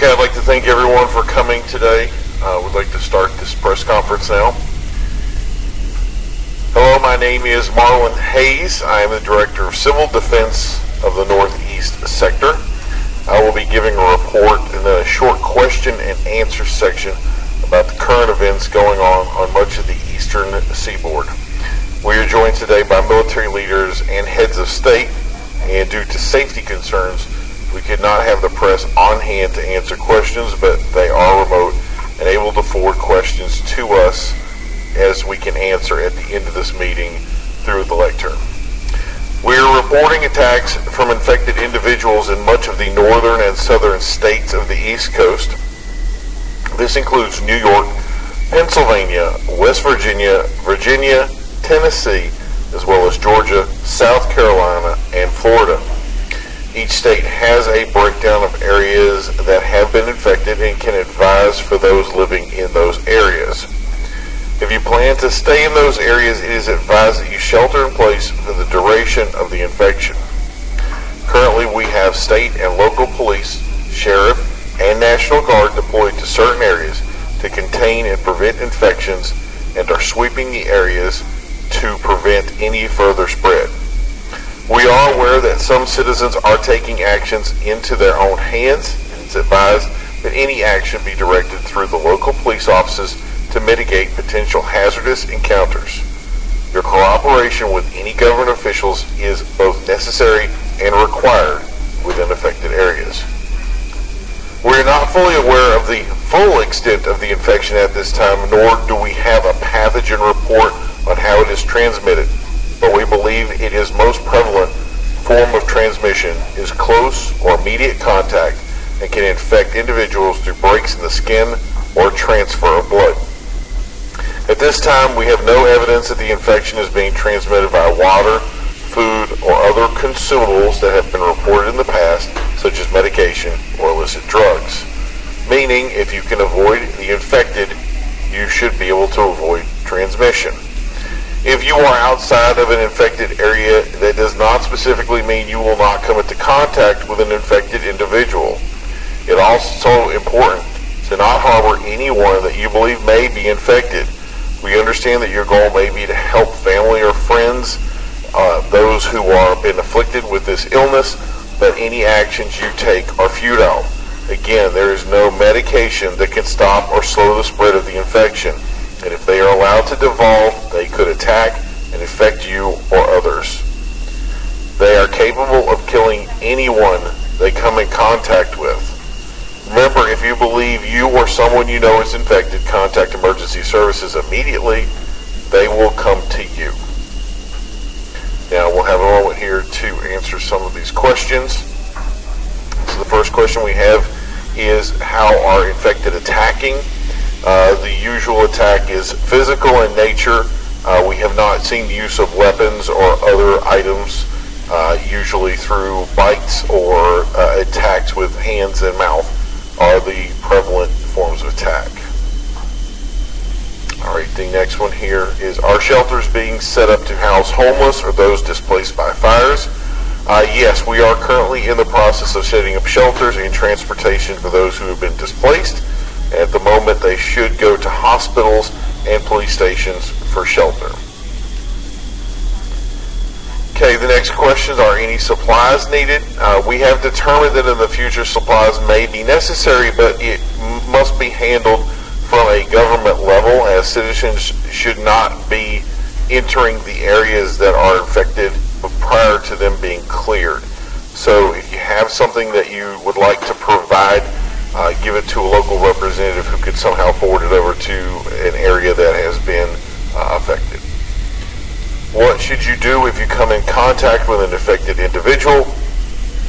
Okay, I'd like to thank everyone for coming today. Uh, we'd like to start this press conference now. Hello, my name is Marlon Hayes. I am the Director of Civil Defense of the Northeast Sector. I will be giving a report in a short question and answer section about the current events going on on much of the eastern seaboard. We are joined today by military leaders and heads of state, and due to safety concerns, could not have the press on hand to answer questions, but they are remote and able to forward questions to us as we can answer at the end of this meeting through the lectern. We are reporting attacks from infected individuals in much of the northern and southern states of the East Coast. This includes New York, Pennsylvania, West Virginia, Virginia, Tennessee, as well as Georgia, South Carolina, and Florida. Each state has a breakdown of areas that have been infected and can advise for those living in those areas. If you plan to stay in those areas, it is advised that you shelter in place for the duration of the infection. Currently, we have state and local police, sheriff, and National Guard deployed to certain areas to contain and prevent infections and are sweeping the areas to prevent any further spread. We are aware that some citizens are taking actions into their own hands, and it's advised that any action be directed through the local police offices to mitigate potential hazardous encounters. Your cooperation with any government officials is both necessary and required within affected areas. We are not fully aware of the full extent of the infection at this time, nor do we have a pathogen report on how it is transmitted but we believe it is most prevalent form of transmission is close or immediate contact and can infect individuals through breaks in the skin or transfer of blood. At this time, we have no evidence that the infection is being transmitted by water, food, or other consumables that have been reported in the past, such as medication or illicit drugs. Meaning, if you can avoid the infected, you should be able to avoid transmission. If you are outside of an infected area, that does not specifically mean you will not come into contact with an infected individual. It also important to not harbor anyone that you believe may be infected. We understand that your goal may be to help family or friends, uh, those who are been afflicted with this illness, but any actions you take are futile. Again, there is no medication that can stop or slow the spread of the infection and if they are allowed to devolve, they could attack and infect you or others. They are capable of killing anyone they come in contact with. Remember, if you believe you or someone you know is infected, contact emergency services immediately. They will come to you. Now, we'll have a moment here to answer some of these questions. So the first question we have is, how are infected attacking? Uh, the usual attack is physical in nature. Uh, we have not seen the use of weapons or other items, uh, usually through bites or uh, attacks with hands and mouth are the prevalent forms of attack. All right, the next one here is are shelters being set up to house homeless or those displaced by fires? Uh, yes, we are currently in the process of setting up shelters and transportation for those who have been displaced. At the moment, they should go to hospitals and police stations for shelter. Okay, the next questions are any supplies needed? Uh, we have determined that in the future supplies may be necessary, but it must be handled from a government level as citizens should not be entering the areas that are infected prior to them being cleared. So if you have something that you would like to provide uh, give it to a local representative who could somehow forward it over to an area that has been uh, affected. What should you do if you come in contact with an affected individual?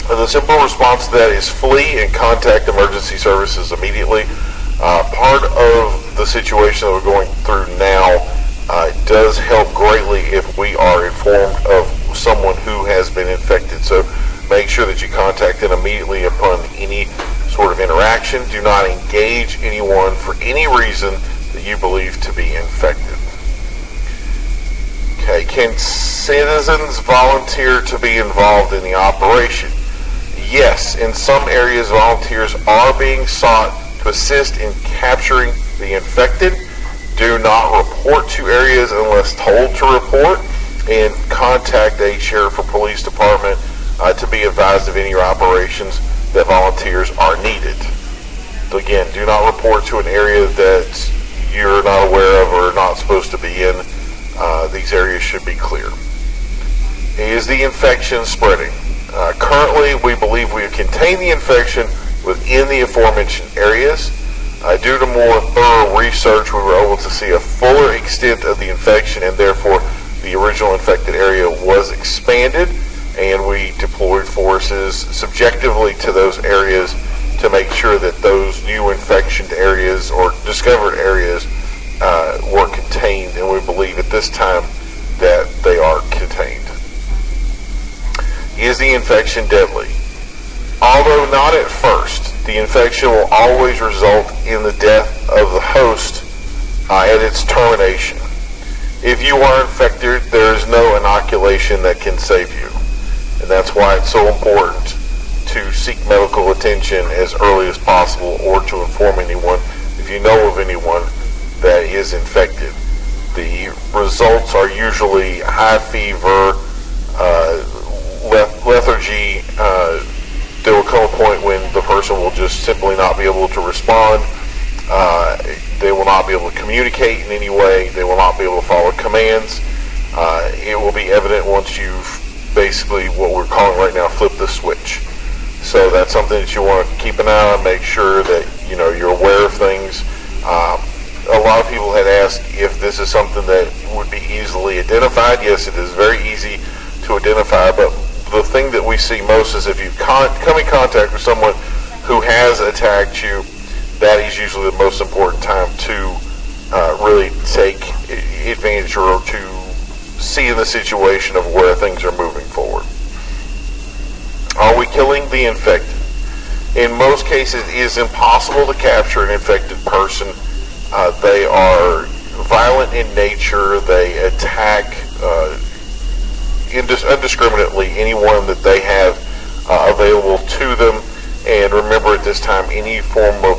Uh, the simple response to that is flee and contact emergency services immediately. Uh, part of the situation that we're going through now uh, does help greatly if we are informed of someone who has been infected. So make sure that you contact them immediately upon any sort of interaction. Do not engage anyone for any reason that you believe to be infected. Okay, can citizens volunteer to be involved in the operation? yes, in some areas, volunteers are being sought to assist in capturing the infected. Do not report to areas unless told to report, and contact a sheriff or police department uh, to be advised of any operations that volunteers are needed. So again, do not report to an area that you're not aware of or not supposed to be in. Uh, these areas should be clear. Is the infection spreading? Uh, currently, we believe we have contained the infection within the aforementioned areas. Uh, due to more thorough research, we were able to see a fuller extent of the infection, and therefore the original infected area was expanded, and we deployed forces subjectively to those areas to make sure that those new infection areas or discovered areas uh, were contained, and we believe at this time that they are contained. Is the infection deadly? Although not at first, the infection will always result in the death of the host uh, at its termination. If you are infected, there is no inoculation that can save you. That's why it's so important to seek medical attention as early as possible or to inform anyone if you know of anyone that is infected. The results are usually high fever, uh, lethargy. Uh, there will come a point when the person will just simply not be able to respond. Uh, they will not be able to communicate in any way. They will not be able to follow commands. Uh, it will be evident once you've basically what we're calling right now flip the switch. So that's something that you want to keep an eye on. Make sure that you know you're aware of things. Um, a lot of people had asked if this is something that would be easily identified. Yes, it is very easy to identify, but the thing that we see most is if you con- come in contact with someone who has attacked you, that is usually the most important time to uh, really take advantage or to see the situation of where things are moving forward. Are we killing the infected? In most cases, it is impossible to capture an infected person. Uh, they are violent in nature. They attack uh, indiscriminately anyone that they have uh, available to them. And remember at this time, any form of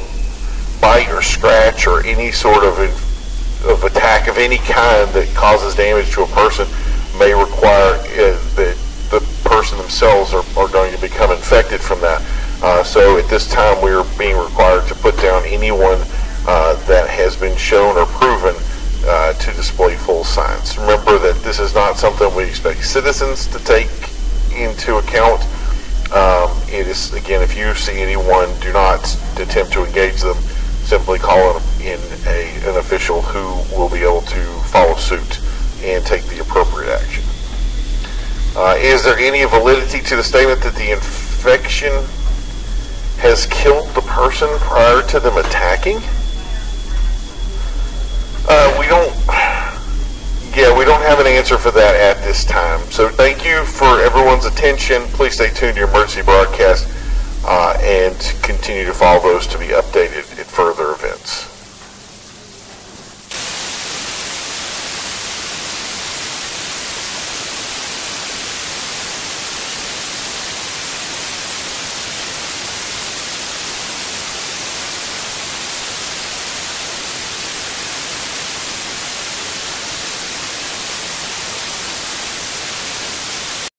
bite or scratch or any sort of of attack of any kind that causes damage to a person may require uh, that the person themselves are, are going to become infected from that. Uh, so at this time, we are being required to put down anyone uh, that has been shown or proven uh, to display full signs. Remember that this is not something we expect citizens to take into account. Um, it is, again, if you see anyone, do not attempt to engage them. Simply call in a, who will be able to follow suit and take the appropriate action. Uh, is there any validity to the statement that the infection has killed the person prior to them attacking? Uh, we don't. Yeah, we don't have an answer for that at this time. So thank you for everyone's attention. Please stay tuned to your emergency broadcast uh, and continue to follow those to be up.